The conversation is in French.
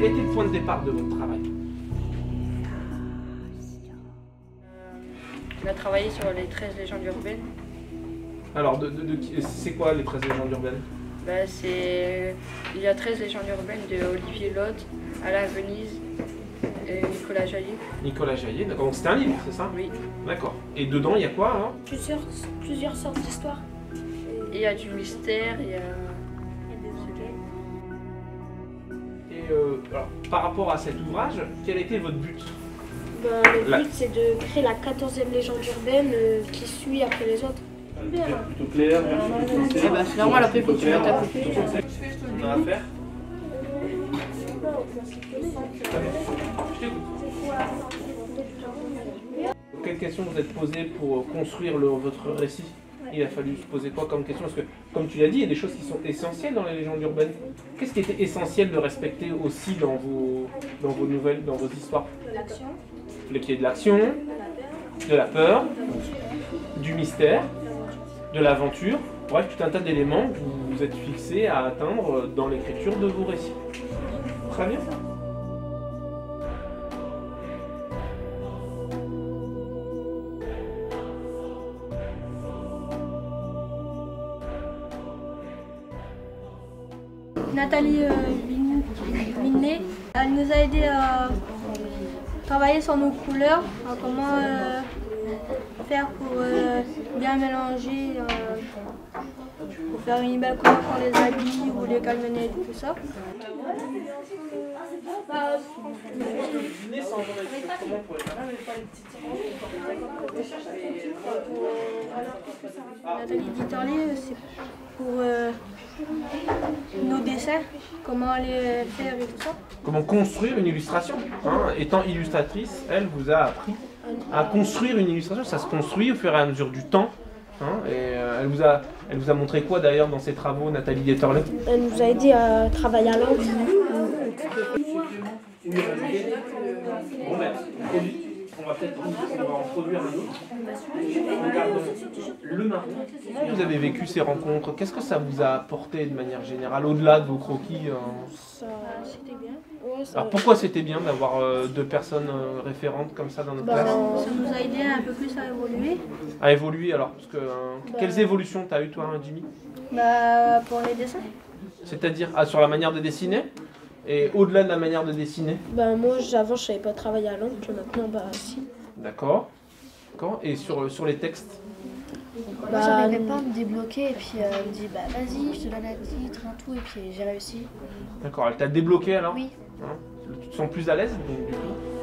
départ de votre travail On a travaillé sur les 13 légendes urbaines. Alors, de, de- de qui- c'est quoi les 13 légendes urbaines? Bah, c'est... Il y a 13 légendes urbaines de Olivier Lotte, Alain Venise et Nicolas Jaillet. Nicolas Jaillet, d'accord. Donc, C'était un livre, c'est ça? Oui. D'accord. Et dedans, il y a quoi alors Plusieurs, plusieurs sortes d'histoires. Et il y a du mystère, il y a... par rapport à cet ouvrage, quel était votre but Ben, le La- but, c'est de créer la 14e légende urbaine euh, qui suit après les autres. Plutôt clair, Eh bah, c'est normal, après, il faut que tu mettes. On a à faire Je t'écoute. Quelle question vous êtes posée pour construire le- votre récit? Il a fallu se poser quoi comme question Parce que, comme tu l'as dit, il y a des choses qui sont essentielles dans les légendes urbaines. Qu'est-ce qui était essentiel de respecter aussi dans vos, dans vos nouvelles, dans vos histoires L'action, Le pied de l'action, de la peur, du mystère, de l'aventure. Bref, tout un tas d'éléments que vous vous êtes fixés à atteindre dans l'écriture de vos récits. Très bien. Nathalie euh, Vinet, elle nous a aidé à travailler sur nos couleurs, comment euh, faire pour euh, bien mélanger, pour faire une belle couleur pour les habits ou les calmenettes et tout ça. Nathalie c'est pour nos dessins, comment les faire et tout ça. Comment construire une illustration hein. Étant illustratrice, elle vous a appris à construire une illustration. Ça se construit au fur et à mesure du temps. hein. et euh, elle, vous a, elle vous a montré quoi d'ailleurs dans ses travaux, Nathalie Detterley Elle nous a aidé à travailler à l'encre. On va peut-être on va en produire un autre. Le marron. Comment vous avez vécu ces rencontres Qu'est-ce que ça vous a apporté de manière générale, au-delà de vos croquis euh Ça, c'était bien. Ouais, ça, Alors pourquoi c'était bien d'avoir euh, deux personnes euh, référentes comme ça dans notre bah, classe ça nous a aidé un peu plus à évoluer. À évoluer alors parce que, euh, Quelles évolutions t'as eu toi, hein, Jimmy? Bah, pour les dessins. C'est-à-dire ah, sur la manière de dessiner? Et au-delà de la manière de dessiner Bah, moi, avant, je savais pas travailler à l'encre. Maintenant, bah, si. D'accord. D'accord. Et sur, sur les textes Bah, j'arrivais pas à me débloquer et puis euh, elle me dit bah vas-y, je te donne un titre, un tout et puis j'ai réussi. D'accord. Elle t'a débloqué alors Oui. Hein tu te sens plus à l'aise donc, du coup